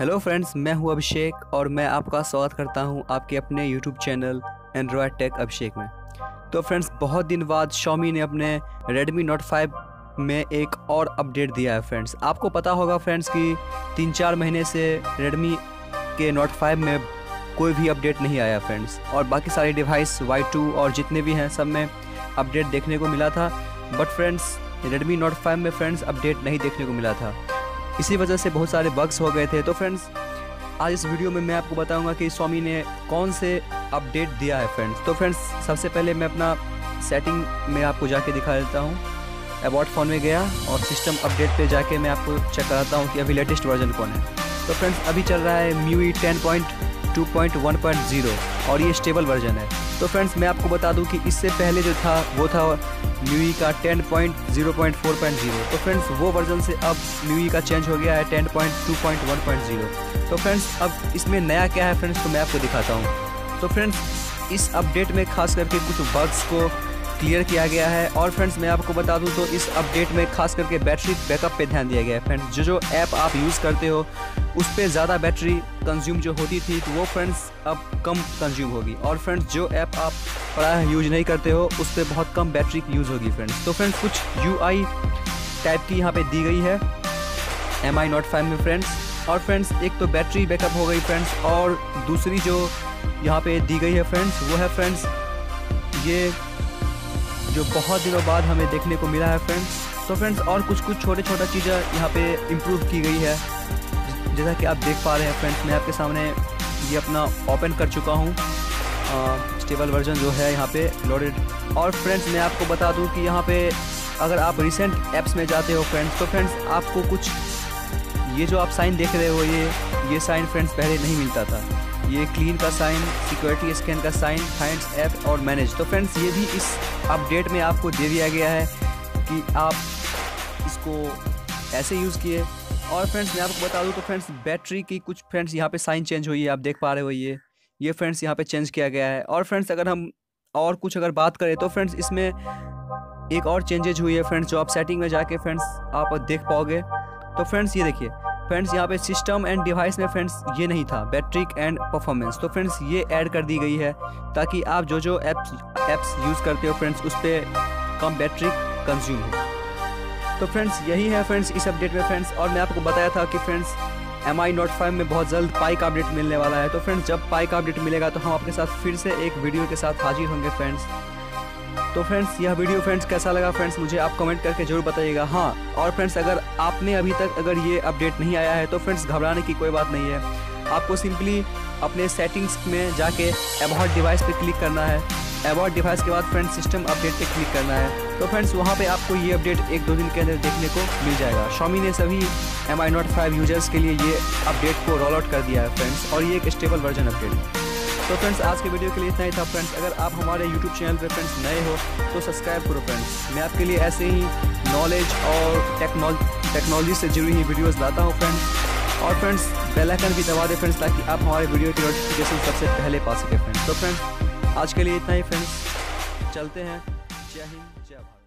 Hello friends मैं हूँ अभिषेक और मैं आपका स्वागत करता हूँ आपके अपने YouTube channel Android Tech Abhishek में। तो फ्रेंड्स बहुत दिन बाद शॉमी ने अपने रेडमी नोट 5 में एक और अपडेट दिया है फ्रेंड्स आपको पता होगा फ्रेंड्स कि तीन चार महीने से रेडमी के नोट 5 में कोई भी अपडेट नहीं आया फ्रेंड्स और बाकी सारे डिवाइस Y2 और जितने भी हैं, सब में अपडेट देखने को मिला था। But friends Redmi Note five में फ्रेंड्स अपडेट नहीं देखने को मिला था। इसी वजह से बहुत सारे बग्स हो गए थे। तो फ्रेंड्स आज इस वीडियो में मैं आपको बताऊँगा कि स्वामी ने कौन से अपडेट दिया है फ्रेंड्स तो फ्रेंड्स सबसे पहले मैं अपना सेटिंग में आपको जाके दिखा देता हूँ। अबाउट फ़ोन में गया और सिस्टम अपडेट पे जाके मैं आपको चेक कराता हूँ कि अभी लेटेस्ट वर्जन कौन है। तो फ्रेंड्स अभी चल रहा है MIUI ten point two point one point zero और ये स्टेबल वर्जन है। तो फ्रेंड्स मैं आपको बता दूँ कि इससे पहले जो था, वो था म्यूई का 10.0.4.0 तो फ्रेंड्स वो वर्जन से अब म्यूई का चेंज हो गया है 10.2.1.0 तो फ्रेंड्स अब इसमें नया क्या है फ्रेंड्स तो मैं आपको दिखाता हूँ। तो फ्रेंड्स इस अपडेट में खास करके कुछ बग्स को क्लियर किया गया है। और फ्रेंड्स मैं आपको बता दूँ तो इस अपडेट में खास करके बैटरी बैकअप पे ध्यान दिया गया है। फ्रेंड्स जो जो ऐप आप यूज़ करते हो उस पर ज़्यादा बैटरी कंज्यूम जो होती थी तो वो फ्रेंड्स अब कम कंज्यूम होगी। और फ्रेंड्स जो ऐप आप प्राय यूज़ नहीं करते हो, उस पर बहुत कम बैटरी यूज़ होगी फ्रेंड्स तो फ्रेंड्स कुछ यूआई टाइप की यहाँ पर दी गई है। एम आई नोट फाइव में फ्रेंड्स और फ्रेंड्स एक तो बैटरी बैकअप हो गई फ्रेंड्स और दूसरी जो यहाँ पे दी गई है फ्रेंड्स वो है फ्रेंड्स ये जो बहुत दिनों बाद हमें देखने को मिला है फ्रेंड्स तो फ्रेंड्स और कुछ कुछ छोटे छोटा चीज़ें यहाँ पे इम्प्रूव की गई है। जैसा कि आप देख पा रहे हैं फ्रेंड्स, मैं आपके सामने ये अपना ओपन कर चुका हूँ। स्टेबल वर्जन जो है यहाँ पे लोडेड और फ्रेंड्स, मैं आपको बता दूँ कि यहाँ पे अगर आप रिसेंट ऐप्स में जाते हो फ्रेंड्स तो फ्रेंड्स, आपको कुछ ये जो आप साइन देख रहे हो, ये ये साइन फ्रेंड्स पहले नहीं मिलता था। ये क्लीन का साइन सिक्योरिटी स्कैन का साइन फाइंड्स ऐप और मैनेज तो फ्रेंड्स, ये भी इस अपडेट में आपको दे दिया गया है कि आप इसको ऐसे यूज़ किए और फ्रेंड्स मैं आपको बता दूँ तो फ्रेंड्स बैटरी की कुछ फ्रेंड्स यहाँ पे साइन चेंज हुई है, आप देख पा रहे हो ये। ये फ्रेंड्स यहाँ पे चेंज किया गया है। और फ्रेंड्स अगर हम और कुछ अगर बात करें तो फ्रेंड्स इसमें एक और चेंजेज हुई है फ्रेंड्स जो आप सेटिंग में जाके फ्रेंड्स आप देख पाओगे। तो फ्रेंड्स ये देखिए फ्रेंड्स यहाँ पे सिस्टम एंड डिवाइस में फ्रेंड्स ये नहीं था बैटरी एंड परफॉर्मेंस तो फ्रेंड्स ये ऐड कर दी गई है ताकि आप जो जो एप्स एप्स यूज़ करते हो फ्रेंड्स उस पर कम बैटरी कंज्यूम हो। तो फ्रेंड्स यही है फ्रेंड्स इस अपडेट में फ्रेंड्स और मैं आपको बताया था कि friends M I note five में बहुत जल्द पाई का अपडेट मिलने वाला है? तो फ्रेंड्स जब पाई का अपडेट मिलेगा तो हम आपके साथ फिर से एक वीडियो के साथ हाजिर होंगे फ्रेंड्स तो फ्रेंड्स यह वीडियो फ्रेंड्स कैसा लगा फ्रेंड्स मुझे आप कमेंट करके ज़रूर बताइएगा. हाँ और फ्रेंड्स अगर आपने अभी तक अगर ये अपडेट नहीं आया है तो फ्रेंड्स घबराने की कोई बात नहीं है. आपको सिंपली अपने सेटिंग्स में जाके अबाउट डिवाइस पे क्लिक करना है. अबाउट डिवाइस के बाद फ्रेंड्स सिस्टम अपडेट पे क्लिक करना है। तो फ्रेंड्स वहाँ पे आपको ये अपडेट एक दो दिन के अंदर देखने को मिल जाएगा। शॉमी ने सभी M I note five users के लिए ये अपडेट को रोल आउट कर दिया है फ्रेंड्स और ये एक स्टेबल वर्जन अपडेट है। तो फ्रेंड्स आज के वीडियो के लिए इतना ही था फ्रेंड्स अगर आप हमारे यूट्यूब चैनल पर फ्रेंड्स नए हो तो सब्सक्राइब करो फ्रेंड्स मैं आपके लिए ऐसे ही नॉलेज और टेक्नोलॉजी से जुड़ी हुई वीडियोस लाता हूँ फ्रेंड्स और फ्रेंड्स बेल आइकन भी दबा दें फ्रेंड्स ताकि आप हमारे वीडियो की नोटिफिकेशन सबसे पहले पा सकें फ्रेंड्स तो फ्रेंड्स आज के लिए इतना ही फ्रेंड्स चलते हैं. जय हिंद जय भारत.